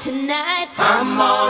tonight. I'm.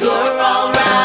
you're alright.